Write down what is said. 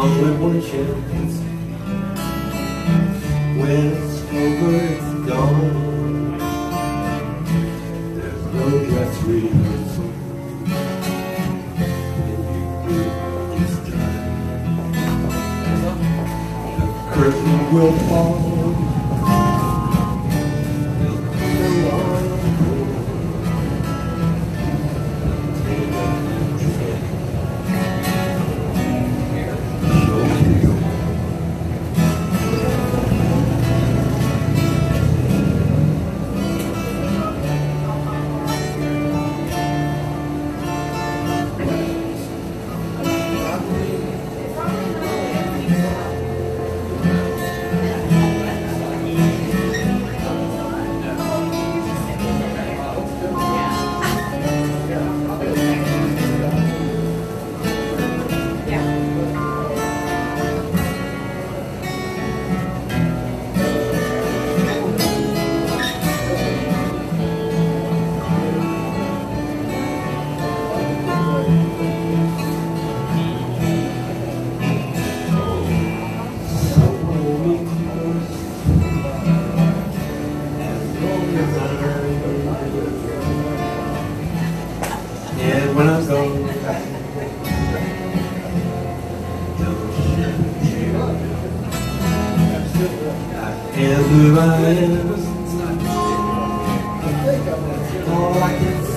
one chance when it's over, it's gone. There's no dress rehearsal. The curtain will fall. Am who I am. All I can